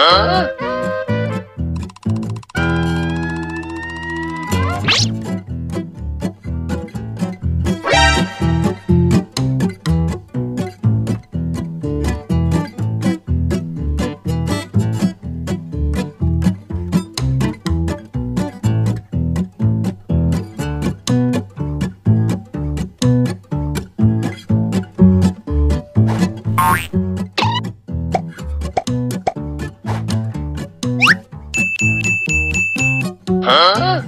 Huh? う。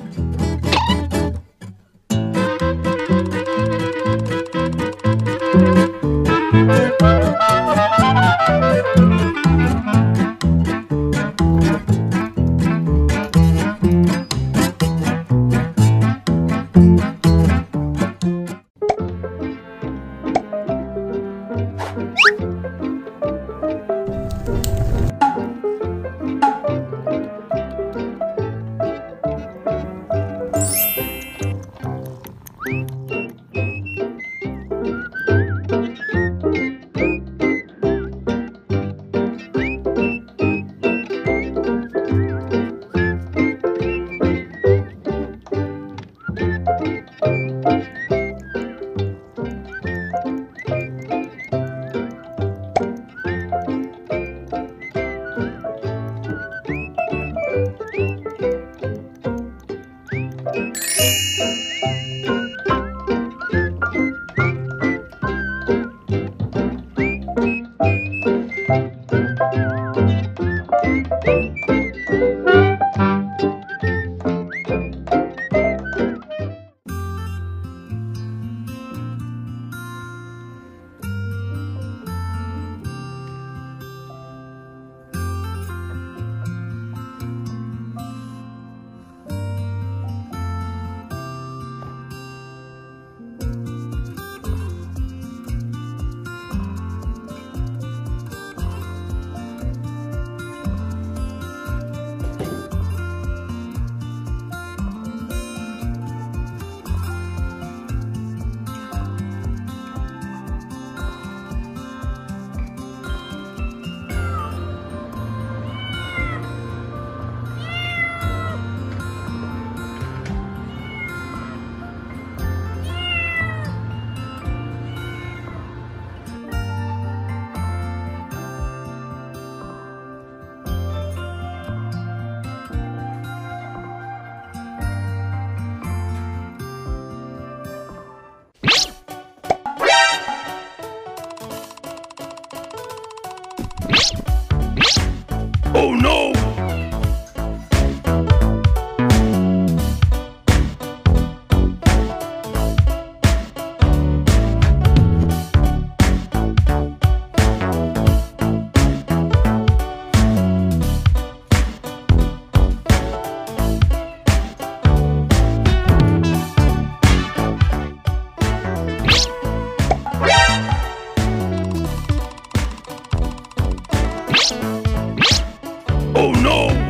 Oh no! Oh no!